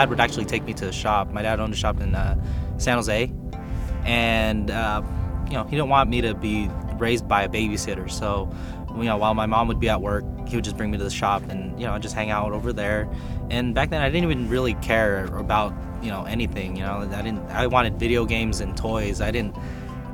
dad would actually take me to the shop. My dad owned a shop in uh, San Jose, and uh, you know he didn't want me to be raised by a babysitter. So you know while my mom would be at work, he would just bring me to the shop and you know just hang out over there. And back then I didn't even really care about you know anything. You know I didn't I wanted video games and toys. I didn't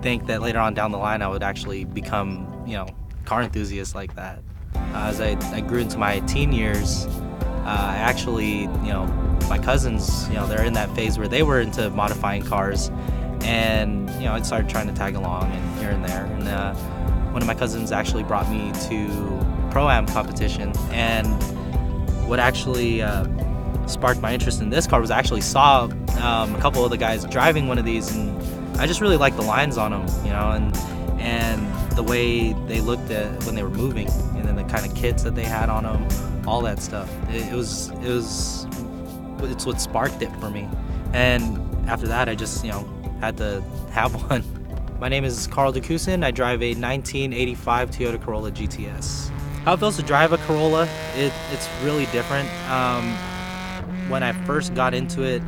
think that later on down the line I would actually become you know car enthusiast like that. Uh, as I, I grew into my teen years, uh, I actually, you know, my cousins, you know, they're in that phase where they were into modifying cars, and you know, I started trying to tag along and here and there. And uh, one of my cousins actually brought me to pro-am competition, and what actually uh, sparked my interest in this car was I actually saw um, a couple of the guys driving one of these, and I just really liked the lines on them, you know, and and the way they looked at when they were moving, and then the kind of kits that they had on them, all that stuff. It, it was it was it's what sparked it for me. And after that, I just you know had to have one. My name is Karl Ducusin. I drive a 1985 Toyota Corolla GTS. How it feels to drive a Corolla, it, it's really different. Um, when I first got into it,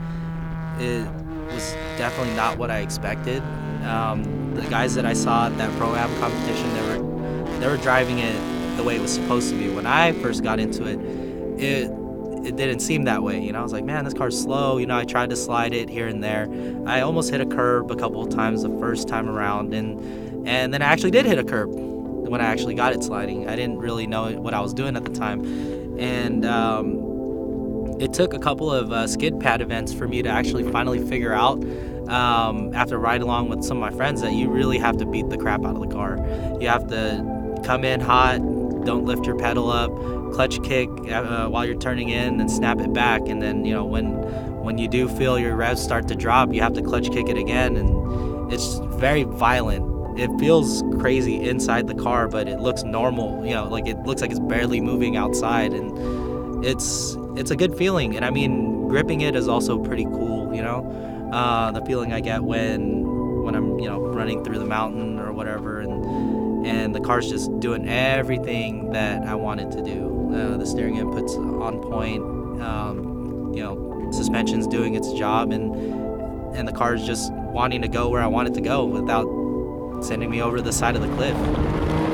it was definitely not what I expected. Um, the guys that I saw at that pro am competition, they were they were driving it the way it was supposed to be. When I first got into it, it it didn't seem that way. You know, I was like, man, this car's slow. You know, I tried to slide it here and there. I almost hit a curb a couple of times the first time around, and and then I actually did hit a curb when I actually got it sliding. I didn't really know what I was doing at the time, and um, it took a couple of uh, skid pad events for me to actually finally figure out um, after riding along with some of my friends that you really have to beat the crap out of the car. You have to come in hot, don't lift your pedal up, clutch kick uh, while you're turning in, and snap it back. And then you know when when you do feel your revs start to drop, you have to clutch kick it again, and it's very violent. It feels crazy inside the car, but it looks normal. You know, like it looks like it's barely moving outside, and it's it's a good feeling. And I mean, gripping it is also pretty cool. You know uh, the feeling I get when when I'm you know running through the mountain or whatever, and and the car's just doing everything that I wanted to do. Uh, the steering input's on point. Um, you know, suspension's doing its job, and and the car's just wanting to go where I want it to go without sending me over the side of the cliff.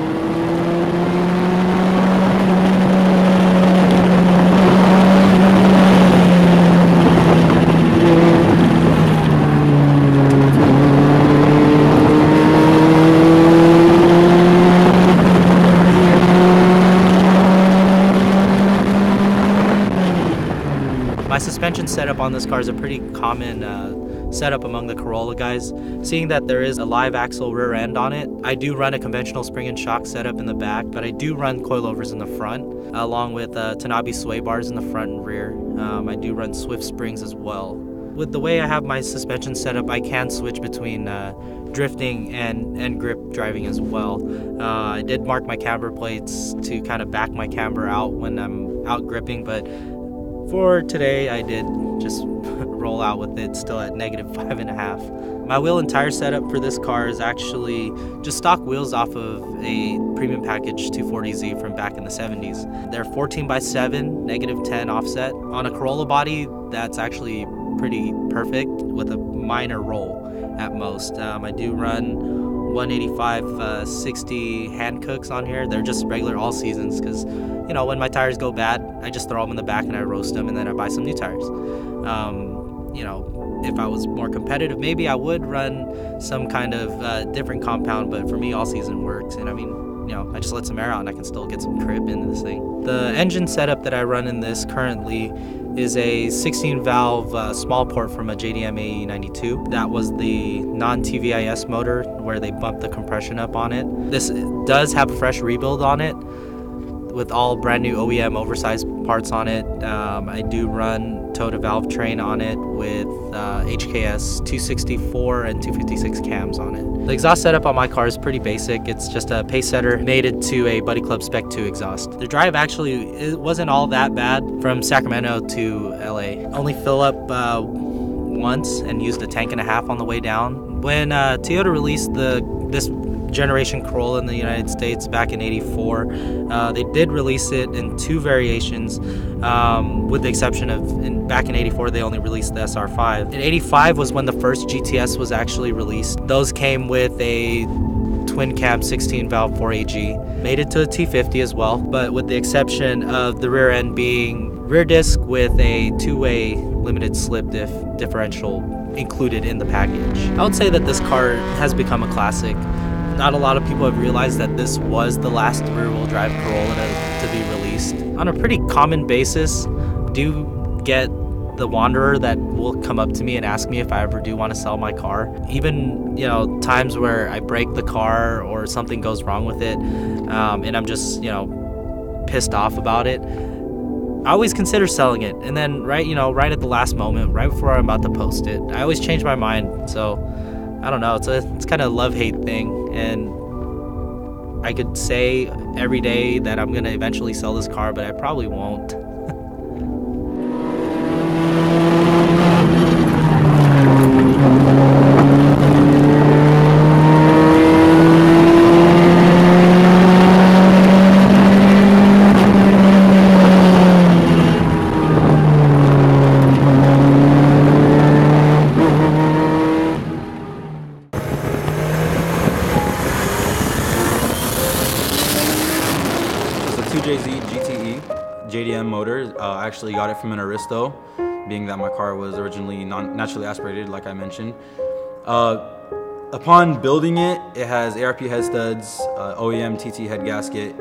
My suspension setup on this car is a pretty common uh, setup among the Corolla guys. Seeing that there is a live axle rear end on it, I do run a conventional spring and shock setup in the back, but I do run coilovers in the front, along with uh, Tanabe sway bars in the front and rear. Um, I do run Swift springs as well. With the way I have my suspension set up, I can switch between uh, drifting and, and grip driving as well. Uh, I did mark my camber plates to kind of back my camber out when I'm out gripping, but for today, I did just roll out with it still at negative five and a half. My wheel and tire setup for this car is actually just stock wheels off of a premium package 240Z from back in the 70s. They're 14 by 7, negative 10 offset. On a Corolla body, that's actually pretty perfect with a minor roll at most. Um, I do run 185 uh, 60 Hankooks on here. They're just regular all seasons because, you know, when my tires go bad, I just throw them in the back and I roast them and then I buy some new tires. Um, you know, if I was more competitive, maybe I would run some kind of uh, different compound, but for me, all season works. And I mean, you know, I just let some air out and I can still get some crib into this thing. The engine setup that I run in this currently is a 16 valve uh, small port from a JDM AE92. That was the non TVIS motor where they bumped the compression up on it. This does have a fresh rebuild on it with all brand new OEM oversized parts on it. Um, I do run Toyota valve train on it with uh, HKS 264 and 256 cams on it. The exhaust setup on my car is pretty basic. It's just a pace setter mated to a Buddy Club Spec 2 exhaust. The drive actually it wasn't all that bad from Sacramento to LA. Only fill up uh, once and used a tank and a half on the way down. When uh, Toyota released the this generation Corolla in the United States back in 84. Uh, they did release it in two variations, um, with the exception of in, back in 84, they only released the SR5. In 85 was when the first GTS was actually released. Those came with a twin cam 16 valve 4AG. Made it to a T50 as well, but with the exception of the rear end being rear disc with a two-way limited slip diff differential included in the package. I would say that this car has become a classic. Not a lot of people have realized that this was the last rear-wheel drive Corolla to, to be released. On a pretty common basis, do get the wanderer that will come up to me and ask me if I ever do want to sell my car. Even, you know, times where I break the car or something goes wrong with it um, and I'm just, you know, pissed off about it. I always consider selling it. And then, right, you know, right at the last moment, right before I'm about to post it, I always change my mind. So, I don't know. It's a, it's kind of a love hate thing. And I could say every day that I'm to eventually sell this car, but I probably won't. 2JZ GTE JDM motor. Uh, I actually got it from an Aristo, being that my car was originally non naturally aspirated, like I mentioned. Uh, upon building it, it has ARP head studs, uh, OEM TT head gasket,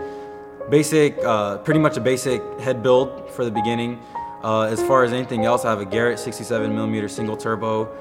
basic, uh, pretty much a basic head build for the beginning. Uh, as far as anything else, I have a Garrett 67 millimeter single turbo